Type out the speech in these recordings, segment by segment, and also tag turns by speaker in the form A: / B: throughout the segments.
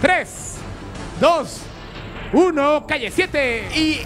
A: 3, 2, 1, calle 7.
B: Y,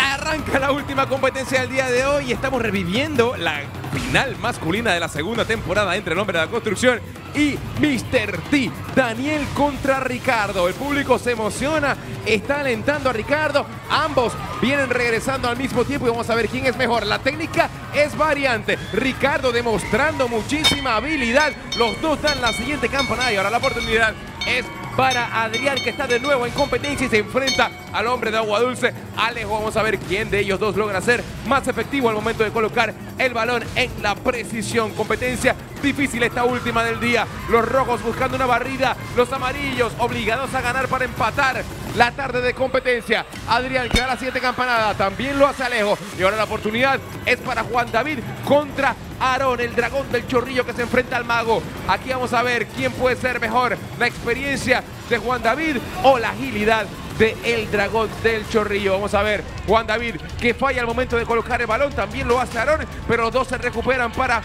B: arranca la última competencia del día de hoy. Estamos reviviendo la final masculina de la segunda temporada entre el hombre de la construcción y Mr. T. Daniel contra Ricardo. El público se emociona, está alentando a Ricardo. Ambos vienen regresando al mismo tiempo y vamos a ver quién es mejor. La técnica es variante. Ricardo demostrando muchísima habilidad. Los dos dan la siguiente campanada y ahora la oportunidad es para Adrián que está de nuevo en competencia y se enfrenta al hombre de agua dulce. Alejo, vamos a ver quién de ellos dos logra ser más efectivo al momento de colocar el balón en la precisión. Competencia difícil esta última del día. Los rojos buscando una barrida, los amarillos obligados a ganar para empatar la tarde de competencia. Adrián que da la siguiente campanada, también lo hace Alejo. Y ahora la oportunidad es para Juan David contra Aarón, el dragón del chorrillo que se enfrenta al mago. Aquí vamos a ver quién puede ser mejor, la experiencia de Juan David o la agilidad de el dragón del chorrillo. Vamos a ver, Juan David que falla al momento de colocar el balón, también lo hace Aarón, pero los dos se recuperan para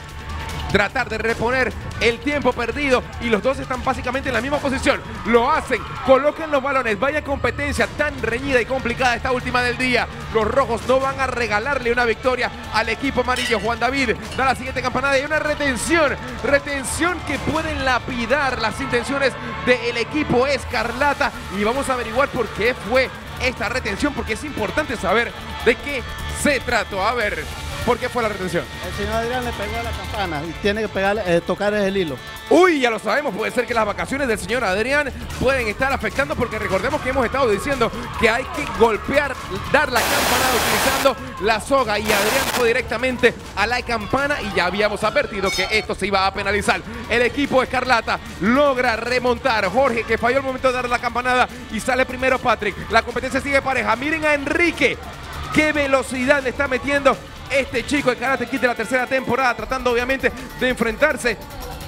B: tratar de reponer el tiempo perdido y los dos están básicamente en la misma posición. Lo hacen, coloquen los balones. Vaya competencia tan reñida y complicada esta última del día. Los rojos no van a regalarle una victoria al equipo amarillo. Juan David da la siguiente campanada y una retención. Retención que pueden lapidar las intenciones del equipo Escarlata. Y vamos a averiguar por qué fue esta retención, porque es importante saber de qué se trató. A ver, ¿Por qué fue la retención?
C: El señor Adrián le pegó a la campana y tiene que pegar, eh, tocar el hilo.
B: Uy, ya lo sabemos, puede ser que las vacaciones del señor Adrián pueden estar afectando porque recordemos que hemos estado diciendo que hay que golpear, dar la campanada utilizando la soga y Adrián fue directamente a la campana y ya habíamos advertido que esto se iba a penalizar. El equipo Escarlata logra remontar. Jorge que falló el momento de dar la campanada y sale primero Patrick. La competencia sigue pareja. Miren a Enrique. Qué velocidad le está metiendo este chico de Karate de la tercera temporada, tratando obviamente de enfrentarse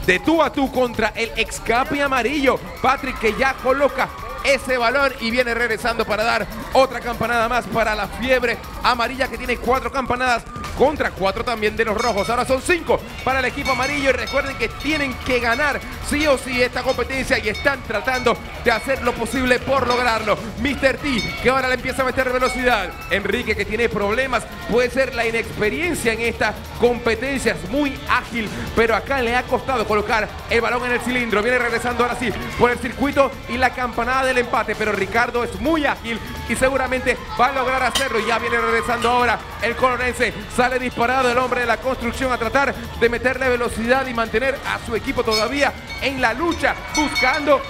B: de tú a tú contra el escape amarillo. Patrick que ya coloca ese balón y viene regresando para dar otra campanada más para la fiebre amarilla que tiene cuatro campanadas contra cuatro también de los rojos. Ahora son cinco para el equipo amarillo y recuerden que tienen que ganar sí o sí esta competencia y están tratando de hacer lo posible por lograrlo. Mr. T que ahora le empieza a meter velocidad. Enrique que tiene problemas, puede ser la inexperiencia en esta competencia, es muy ágil, pero acá le ha costado colocar el balón en el cilindro. Viene regresando ahora sí por el circuito y la campanada del empate, pero Ricardo es muy ágil y seguramente va a lograr hacerlo. Ya viene regresando ahora el colonense. Sale disparado el hombre de la construcción a tratar de meterle velocidad y mantener a su equipo todavía en la lucha, buscando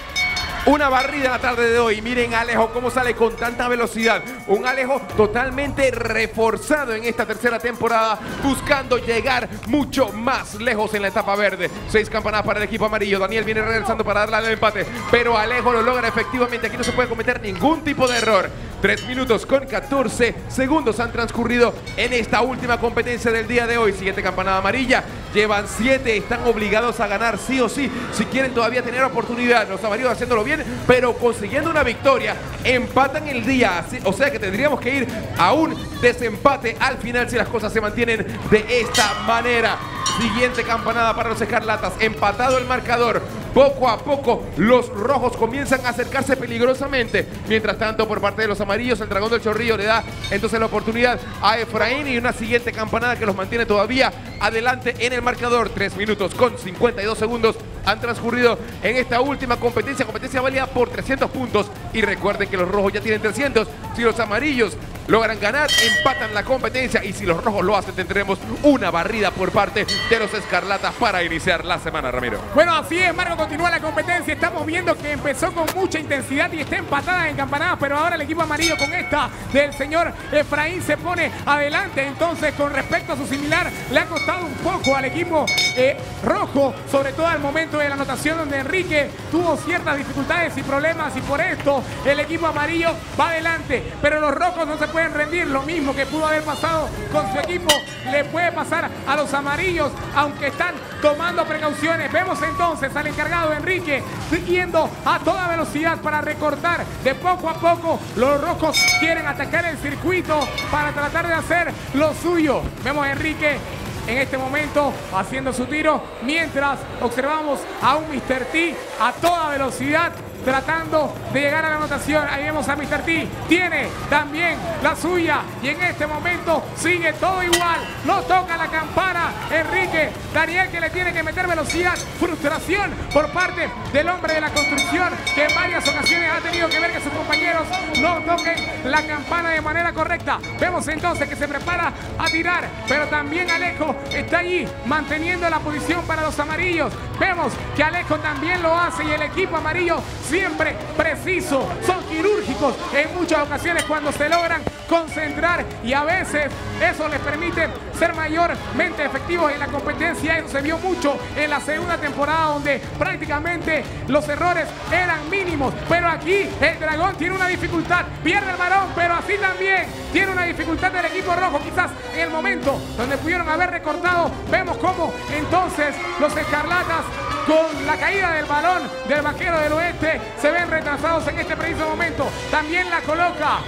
B: una barrida la tarde de hoy. Miren Alejo cómo sale con tanta velocidad. Un Alejo totalmente reforzado en esta tercera temporada, buscando llegar mucho más lejos en la etapa verde. Seis campanadas para el equipo amarillo. Daniel viene regresando para darle el empate, pero Alejo lo logra efectivamente. Aquí no se puede cometer ningún tipo de error. Tres minutos con 14 segundos han transcurrido en esta última competencia del día de hoy. Siguiente campanada amarilla. Llevan siete, están obligados a ganar sí o sí si quieren todavía tener oportunidad. Los amarillos haciéndolo bien, pero consiguiendo una victoria. Empatan el día, o sea que tendríamos que ir a un desempate al final si las cosas se mantienen de esta manera. Siguiente campanada para los escarlatas. Empatado el marcador. Poco a poco los rojos comienzan a acercarse peligrosamente. Mientras tanto, por parte de los amarillos, el dragón del chorrillo le da entonces la oportunidad a Efraín y una siguiente campanada que los mantiene todavía adelante en el marcador. Tres minutos con 52 segundos han transcurrido en esta última competencia. Competencia válida por 300 puntos. Y recuerden que los rojos ya tienen 300. Si los amarillos logran ganar, empatan la competencia y si los rojos lo hacen tendremos una barrida por parte de los escarlatas para iniciar la semana, Ramiro.
A: Bueno, así es, Marco, continúa la competencia. Estamos viendo que empezó con mucha intensidad y está empatada en campanadas, pero ahora el equipo amarillo con esta del señor Efraín se pone adelante. Entonces, con respecto a su similar, le ha costado un poco al equipo eh, rojo, sobre todo al momento de la anotación donde Enrique tuvo ciertas dificultades y problemas y por esto el equipo amarillo va adelante, pero los rojos no se pueden rendir. Lo mismo que pudo haber pasado con su equipo le puede pasar a los amarillos, aunque están tomando precauciones. Vemos entonces al encargado Enrique siguiendo a toda velocidad para recortar de poco a poco. Los rojos quieren atacar el circuito para tratar de hacer lo suyo. Vemos a Enrique en este momento haciendo su tiro, mientras observamos a un Mr. T a toda velocidad tratando de llegar a la anotación. Ahí vemos a Mr. T. Tiene también la suya. Y en este momento sigue todo igual. No toca la campana. Enrique Daniel que le tiene que meter velocidad. Frustración por parte del hombre de la construcción que en varias ocasiones ha tenido que ver que sus compañeros no toquen la campana de manera correcta. Vemos entonces que se prepara a tirar. Pero también Alejo está allí manteniendo la posición para los amarillos. Vemos que Alejo también lo hace y el equipo amarillo siempre preciso. Son quirúrgicos en muchas ocasiones cuando se logran concentrar y a veces eso les permite ser mayormente efectivos en la competencia. Eso se vio mucho en la segunda temporada donde prácticamente los errores eran mínimos. Pero aquí el dragón tiene una dificultad. Pierde el varón, pero así también tiene una dificultad del equipo rojo. Quizás en el momento donde pudieron haber recortado, vemos cómo entonces los escarlatas con la caída del balón del vaquero del oeste se ven retrasados en este preciso momento. También la coloca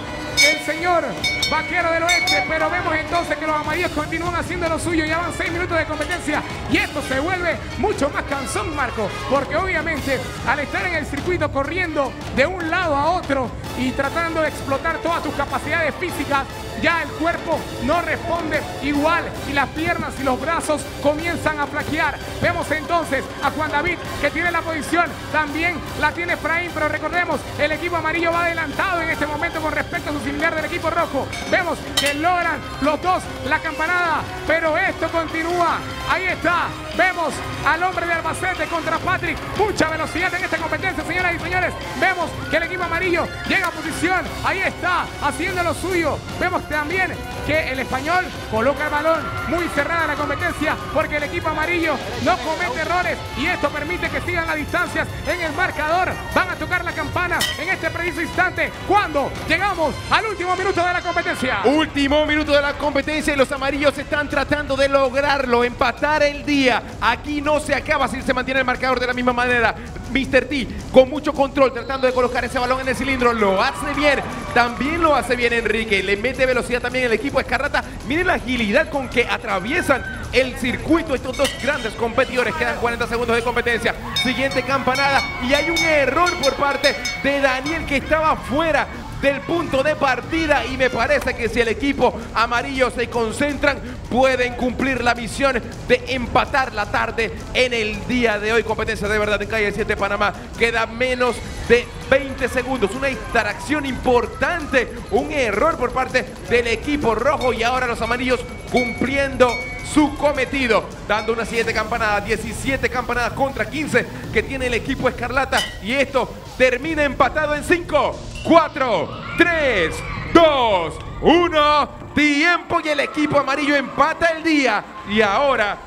A: el señor Vaquero del Oeste, pero vemos entonces que los amarillos continúan haciendo lo suyo, ya van seis minutos de competencia y esto se vuelve mucho más cansón, Marco, porque obviamente al estar en el circuito corriendo de un lado a otro y tratando de explotar todas tus capacidades físicas, ya el cuerpo no responde igual y las piernas y los brazos comienzan a flaquear. Vemos entonces a Juan David que tiene la posición, también la tiene Efraín, pero recordemos, el equipo amarillo va adelantado en este momento con respecto a su similar del equipo rojo. Vemos que logran los dos la campanada, pero esto continúa. Ahí está. Vemos al hombre de Albacete contra Patrick. Mucha velocidad en esta competencia, señoras y señores. Vemos que el equipo amarillo llega a posición. Ahí está, haciendo lo suyo. Vemos también que el español coloca el balón muy cerrada la competencia porque el equipo amarillo no comete errores y esto permite que sigan las distancias en el marcador. Van a tocar la campana en este preciso instante cuando llegamos al último minuto de la competencia.
B: Último minuto de la competencia y los amarillos están tratando de lograrlo, empatar el día. Aquí no se acaba si se mantiene el marcador de la misma manera. Mr. T con mucho control tratando de colocar ese balón en el cilindro. Lo hace bien. También lo hace bien Enrique. Le mete velocidad también el equipo Escarrata. Miren la agilidad con que atraviesan el circuito estos dos grandes competidores. Quedan 40 segundos de competencia. Siguiente campanada. Y hay un error por parte de Daniel que estaba fuera del punto de partida y me parece que si el equipo amarillo se concentran pueden cumplir la misión de empatar la tarde en el día de hoy. Competencia de verdad en calle 7 Panamá. Queda menos de 20 segundos. Una distracción importante. Un error por parte del equipo rojo y ahora los amarillos cumpliendo su cometido, dando una siguiente campanada, 17 campanadas contra 15 que tiene el equipo Escarlata y esto termina empatado en 5, 4, 3, 2, 1, tiempo y el equipo amarillo empata el día. Y ahora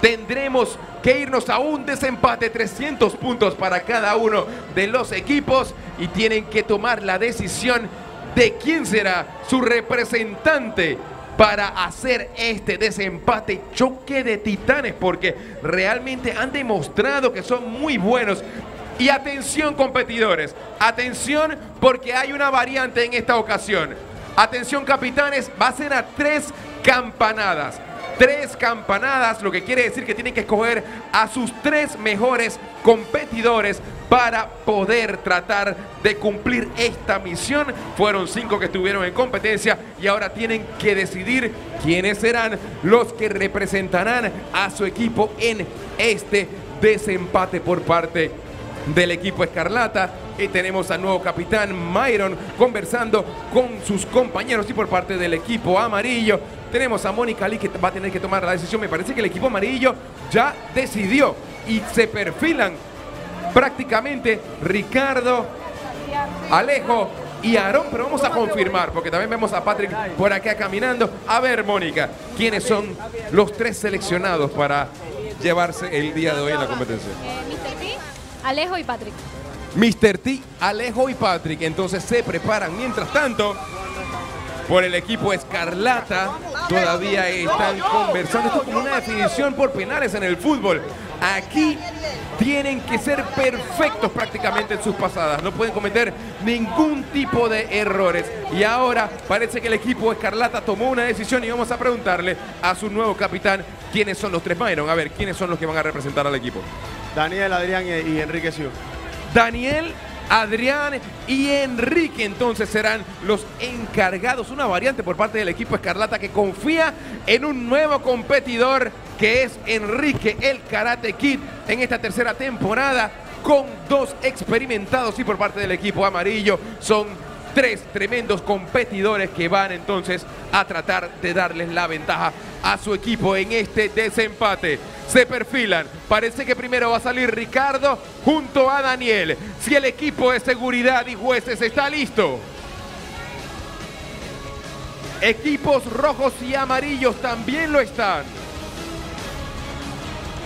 B: tendremos que irnos a un desempate, 300 puntos para cada uno de los equipos. Y tienen que tomar la decisión de quién será su representante para hacer este desempate, choque de titanes, porque realmente han demostrado que son muy buenos. Y atención competidores, atención porque hay una variante en esta ocasión. Atención capitanes, va a ser a tres campanadas tres campanadas, lo que quiere decir que tienen que escoger a sus tres mejores competidores para poder tratar de cumplir esta misión. Fueron cinco que estuvieron en competencia y ahora tienen que decidir quiénes serán los que representarán a su equipo en este desempate por parte del equipo Escarlata. Y tenemos al nuevo capitán Myron conversando con sus compañeros y por parte del equipo amarillo. Tenemos a Mónica Lee que va a tener que tomar la decisión. Me parece que el equipo amarillo ya decidió y se perfilan prácticamente Ricardo, Alejo y Aarón, pero vamos a confirmar, porque también vemos a Patrick por acá caminando. A ver, Mónica, ¿quiénes son los tres seleccionados para llevarse el día de hoy en la competencia?
D: Alejo y Patrick.
B: Mr. T, Alejo y Patrick. Entonces se preparan. Mientras tanto, por el equipo Escarlata, todavía están conversando. Esto es como una definición por penales en el fútbol. Aquí tienen que ser perfectos prácticamente en sus pasadas. No pueden cometer ningún tipo de errores. Y ahora parece que el equipo Escarlata tomó una decisión y vamos a preguntarle a su nuevo capitán quiénes son los tres Byron. A ver, quiénes son los que van a representar al equipo.
C: Daniel, Adrián y, Enrique Siu.
B: Daniel Adrián y Enrique entonces serán los encargados, una variante por parte del equipo Escarlata que confía en un nuevo competidor que es Enrique el Karate Kid en esta tercera temporada con dos experimentados y por parte del equipo amarillo son tres tremendos competidores que van entonces a tratar de darles la ventaja a su equipo en este desempate. Se perfilan. Parece que primero va a salir Ricardo junto a Daniel. Si el equipo de seguridad y jueces está listo. Equipos rojos y amarillos también lo están.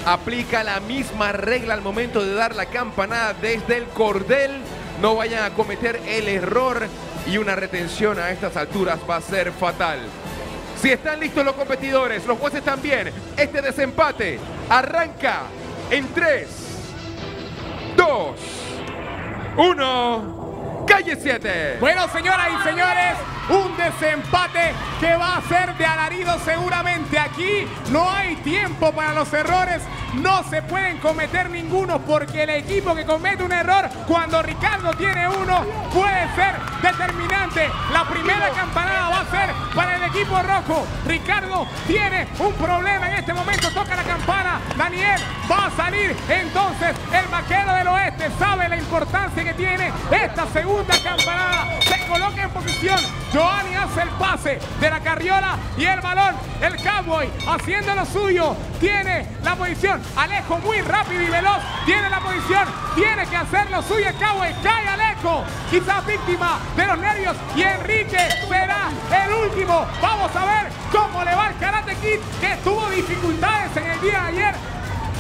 B: Aplica la misma regla al momento de dar la campanada desde el cordel. No vayan a cometer el error y una retención a estas alturas va a ser fatal. Si están listos los competidores, los jueces también, este desempate arranca en 3, 2, 1, calle 7.
A: Bueno, señoras y señores, desempate que va a ser de alarido seguramente. Aquí no hay tiempo para los errores, no se pueden cometer ninguno porque el equipo que comete un error cuando Ricardo tiene uno puede ser determinante. La primera campanada va a ser para el equipo rojo. Ricardo tiene un problema en este momento, toca la campana. Daniel va a salir entonces el vaquero del oeste sabe la importancia que tiene esta segunda campanada. Se coloca en posición. Giovanni hace el pase de la carriola y el balón. El cowboy haciendo lo suyo. Tiene la posición. Alejo muy rápido y veloz. Tiene la posición. Tiene que hacer lo suyo el cowboy. Cae Alejo. Quizás víctima de los nervios. Y Enrique será el último. Vamos a ver cómo le va el Karate Kid que tuvo dificultades en el día de ayer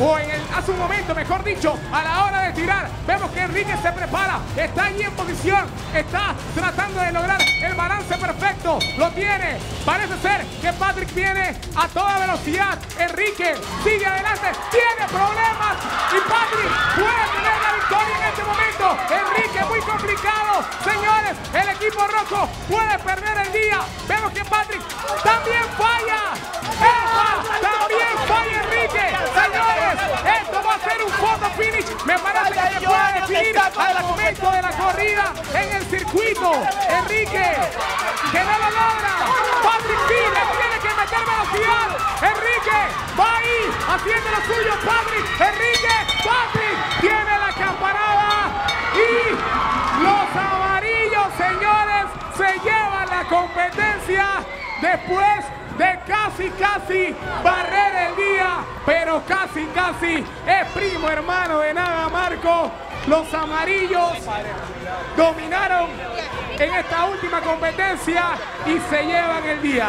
A: o en el, hace un momento, mejor dicho, a la hora de tirar. Vemos que Enrique se prepara, está allí en posición, está tratando de lograr el balance perfecto. Lo tiene. Parece ser que Patrick viene a toda velocidad. Enrique sigue adelante, tiene problemas y Patrick puede tener la victoria en este momento. Enrique muy complicado. Señores, el equipo rojo puede perder el día. Vemos que Patrick también falla. Finish. Me parece que se puede definir al momento de la corrida en el circuito. Enrique, que no lo logra. Patrick Pires tiene que meter velocidad. Enrique va ahí haciendo lo suyo. Patrick, Enrique, Patrick tiene la campanada y los amarillos, señores, se llevan la competencia después de casi, casi barrer el día, pero casi, casi es primo hermano de nada, Marco. Los amarillos dominaron en esta última competencia y se llevan el día.